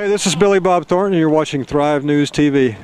Hey, this is Billy Bob Thornton, and you're watching Thrive News TV.